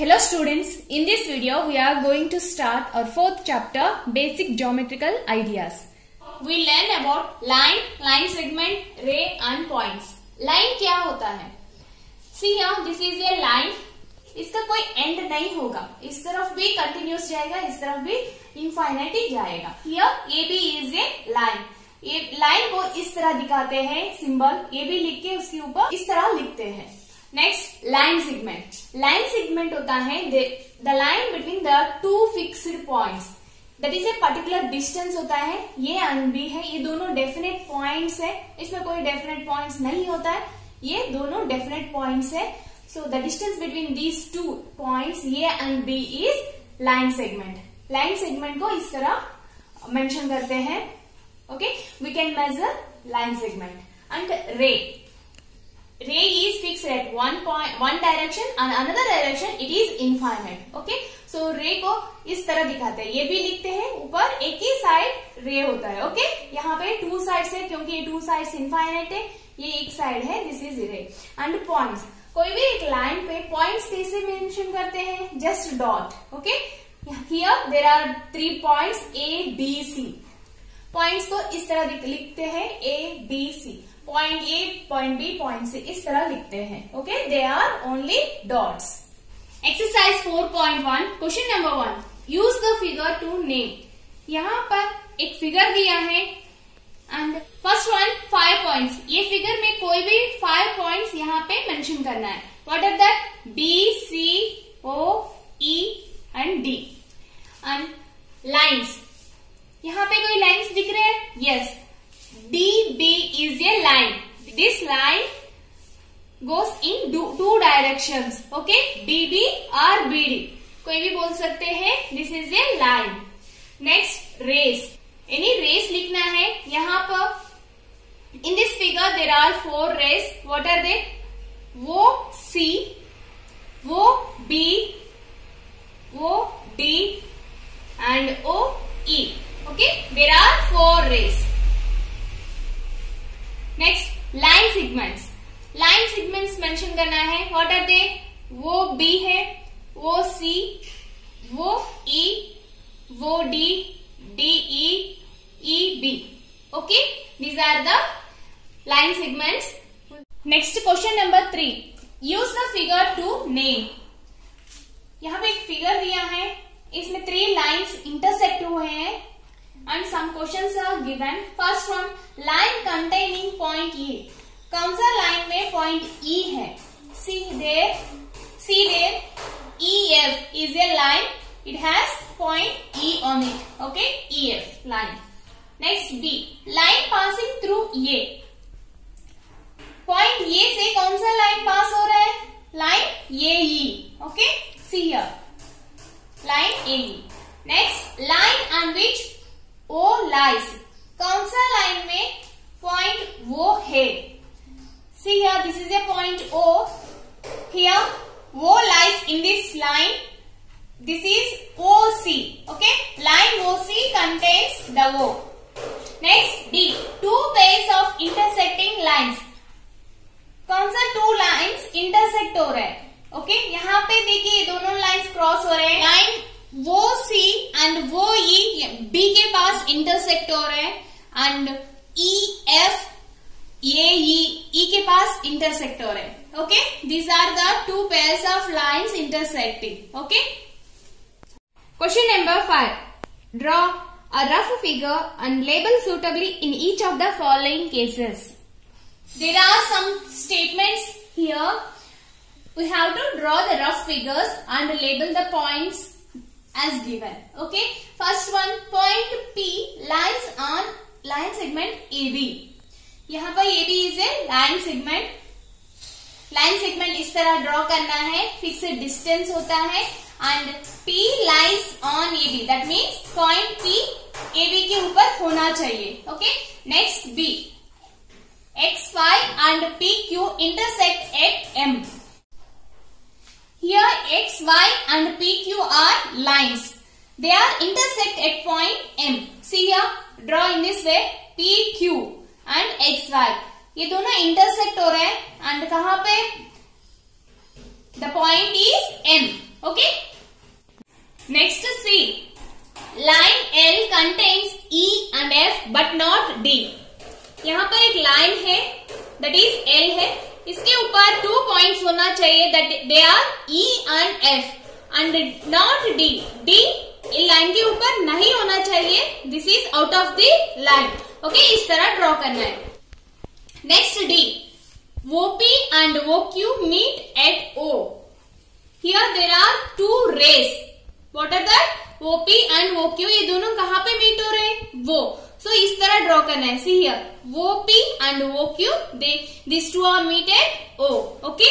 Hello students, in this video we are going to start our fourth chapter basic geometrical ideas. We learn about line, line segment, ray and points. Line क्या होता है See here, this is a line. इसका कोई and नहीं होगा इस तरफ़ भी कंटिन्यूस जाएगा इस तरफ़ भी इनफाइनाइटी जाएगा here A B is a line ये लाइन को इस तरह दिखाते हैं सिंबल ये भी लिख के उसके ऊपर इस तरह लिखते हैं next line segment line segment होता है the line between the two fixed points that is a particular distance होता है, ये एंड बी है, ये दोनों डेफिनेट पॉइंट्स है, इसमें कोई डेफिनेट पॉइंट्स नहीं होता है, ये दोनों डेफिनेट पॉइंट्स है. So the distance between these two points ये and B is line segment line segment को इस तरह मेंशन करते हैं. Okay we can measure line segment and ray ray is fixed at one point, one direction and another direction, it is infinite. Okay? So, ray को इस तरह दिखाते हैं। ये भी लिखते हैं, ऊपर एक ही साइड रे होता है। Okay okay? यहाँ पे टू साइड्स है, क्योंकि ये टू साइड्स इनफाइनाइट है, ये एक साइड है this is ray and points कोई भी एक लाइन पे पॉइंट्स कैसे मेंशन करते हैं just dot okay here there are three points A B C points को इस तरह लिखते हैं A B C point A point B point C इस तरह लिखते हैं। Okay they are only dots exercise 4.1 question number one use the figure to name यहाँ पर एक फिगर दिया है। And first one five points ये फिगर में कोई भी फाइव पॉइंट्स यहाँ पे मेंशन करना है। What are that B C O E and D and lines यहाँ पे कोई लाइंस दिख रहे हैं? Yes line. This line goes in two directions. Okay, DB or BD. कोई भी बोल सकते हैं this is a line next rays any rays लिखना है? यहाँ पर in this figure there are four rays what are they O C O B O D and O E okay there are four rays next line segments line segments mention करना है. What are they वो B है, वो C O E O D D E E B okay these are the line segments next question number three use the figure to name यहाँ पे एक figure दिया है. इसमें थ्री लाइंस इंटरसेक्ट हुए हैं. And some questions are given. First one, line containing point E. कौन सा लाइन में पॉइंट E है See there, see there, EF is a line. It has point E on it. Okay, EF line. Next B, line passing through A. Point A से कौन सा line pass हो रहा है line AE. Okay, see here, line AE. Next, line on which O lies कौन सा line में point here this is a point O here O lies in this line this is O C okay line O C contains the O next D two pairs of intersecting lines कौन सा two lines intersect हो रहा है? Okay okay? यहाँ पे देखिए दोनों lines cross हो रहे हैं। लाइन वो सी एंड वो ई बी के पास इंटरसेक्ट हो रहे हैं। एंड ई एफ़ ये ई के पास इंटरसेक्ट हो रहे हैं okay these are the two pairs of lines intersecting okay question number five draw a rough figure and label suitably in each of the following cases. There are some statements here. We have to draw the rough figures and label the points as given. Okay. First one point P lies on line segment AB. यहाँ पर ये भी is a line segment line segment इस तरह draw करना है fix distance होता है and P lies on A B that means point P A B के ऊपर होना चाहिए. Okay next B X Y and P Q intersect at M here X Y and P Q are lines they are intersect at point M see here draw in this way P Q pq X Y ये दोनों intersect हो रहे हैं and कहाँ पे? The point is M. Okay next C line L contains E and F but not D यहाँ पर एक लाइन है दट इज़ एल है. इसके ऊपर टू पॉइंट्स होना चाहिए that they are E and F and not D D line के ऊपर नहीं होना चाहिए. This is out of the line okay इस तरह ड्रॉ करना है। Next D O P and O Q meet at O here there are two rays what are that O P and O Q ये दोनों कहाँ पे meet हो रहे हैं? वो। सो इस तरह ड्रॉ करना है। सी हियर वो पी एंड वो Q they this to R meet at O okay